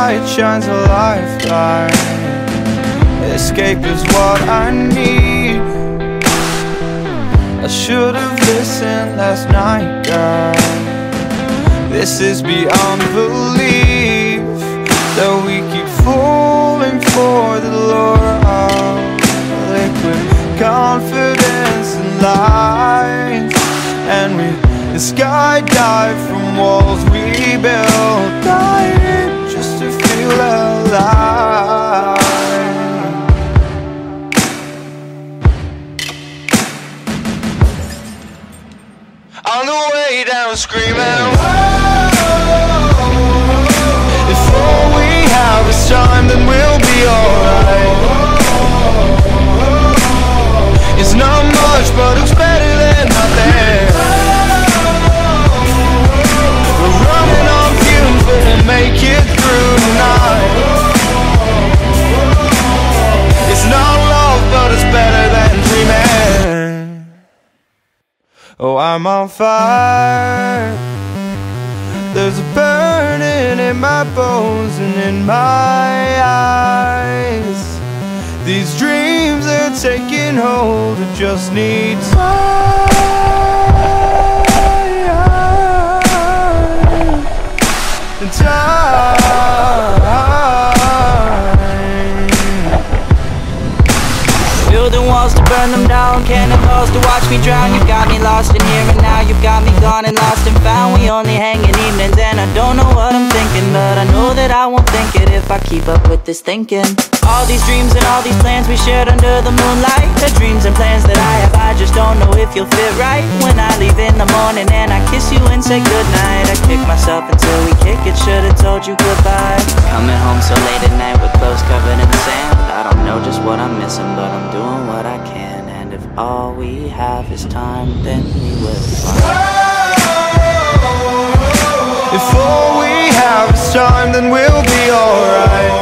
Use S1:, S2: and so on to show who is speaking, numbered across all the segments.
S1: light shines a lifeline Escape is what I need. I should have listened last night, girl. This is beyond belief That we keep falling for the lure of liquid confidence and lies. And we skydive from walls we built On the way down screaming Oh, I'm on fire. There's a burning in my bones and in my eyes. These dreams are taking hold, I just need time.
S2: Walls to burn them down, cannonballs to watch me drown. You've got me lost in here and now, you've got me gone and lost and found. We only hang in evenings, and I don't know what I'm thinking, but I know that I won't think it if I keep up with this thinking. All these dreams and all these plans we shared under the moonlight. The dreams and plans that I have, I just don't know if you'll fit right. When I leave in the morning and I kiss you and say goodnight, I kick myself until we kick it. Should've told you goodbye. Coming home so late at night with clothes covered in sand. I don't know just what I'm missing, but I'm doing what all we have is time, then we will find.
S1: If all we have is time, then we'll be alright.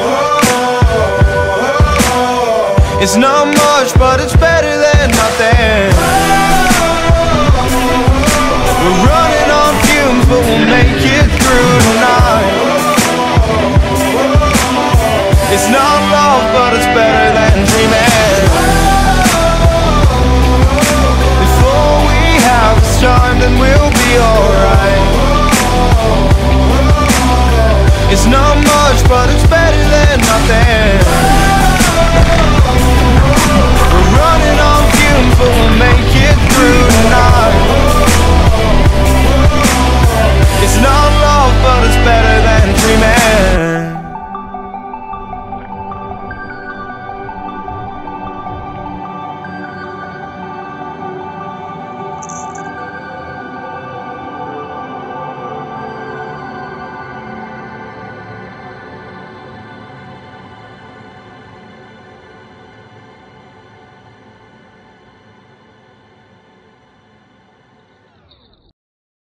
S1: It's not much, but it's better than nothing. We're running on fumes, but we'll make it through tonight. It's not love, but it's better than dreaming. no